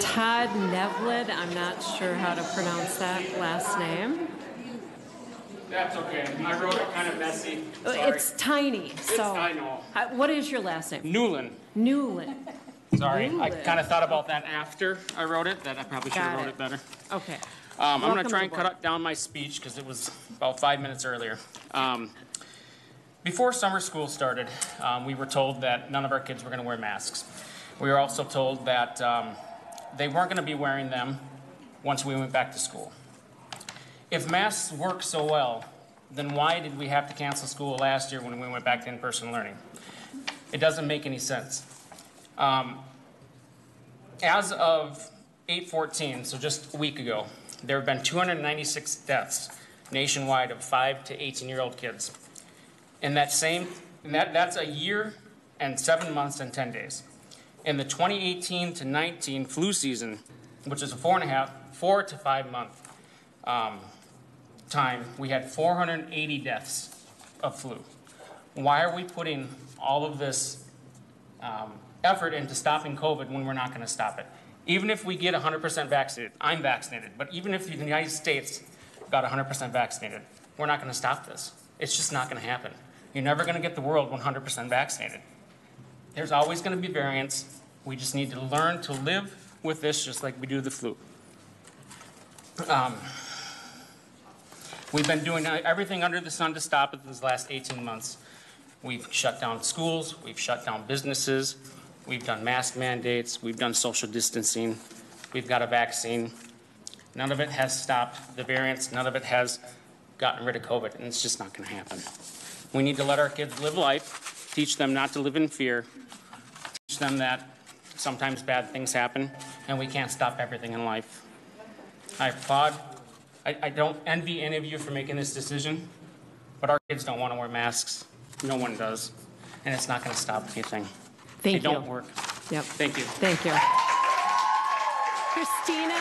Todd Nevlid, I'm not sure how to pronounce that last name. That's okay. I wrote it kind of messy. Sorry. It's tiny, so. I know. What is your last name? Newland. Newland. Sorry. I kind of thought about that after I wrote it, that I probably should have wrote it. it better. Okay. Um, I'm going to try and cut down my speech because it was about five minutes earlier. Um, before summer school started, um, we were told that none of our kids were going to wear masks. We were also told that um, they weren't going to be wearing them once we went back to school. If masks work so well, then why did we have to cancel school last year when we went back to in-person learning? It doesn't make any sense. Um, as of 8:14, so just a week ago, there have been 296 deaths nationwide of 5 to 18-year-old kids. In that same, and that, that's a year and seven months and 10 days. In the 2018 to 19 flu season, which is a four and a half, four to five month um, time, we had 480 deaths of flu. Why are we putting all of this um, effort into stopping COVID when we're not going to stop it. Even if we get 100% vaccinated, I'm vaccinated, but even if the United States got 100% vaccinated, we're not going to stop this. It's just not going to happen. You're never going to get the world 100% vaccinated. There's always going to be variants. We just need to learn to live with this just like we do the flu. Um, we've been doing everything under the sun to stop it these last 18 months. We've shut down schools, we've shut down businesses, we've done mask mandates, we've done social distancing, we've got a vaccine. None of it has stopped the variants, none of it has gotten rid of COVID, and it's just not going to happen. We need to let our kids live life, teach them not to live in fear, teach them that sometimes bad things happen, and we can't stop everything in life. I applaud. I, I don't envy any of you for making this decision, but our kids don't want to wear masks. No one does. And it's not going to stop anything. Thank They don't work. Yep. Thank you. Thank you. Christina?